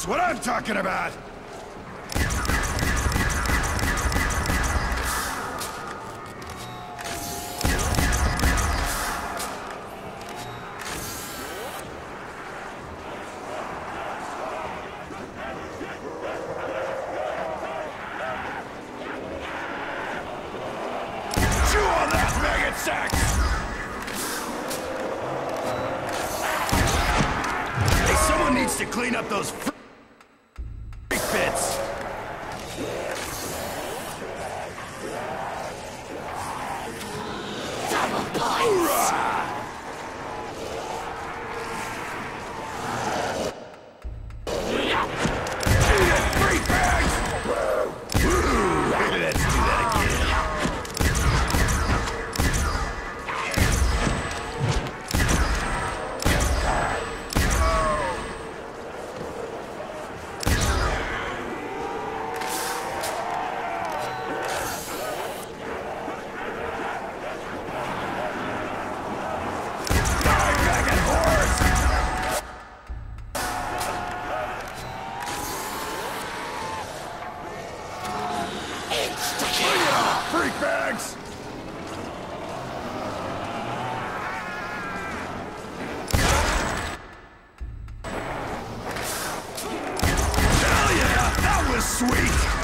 That's what I'm talking about! Chew fr- Freak bags! Hell yeah! That was sweet!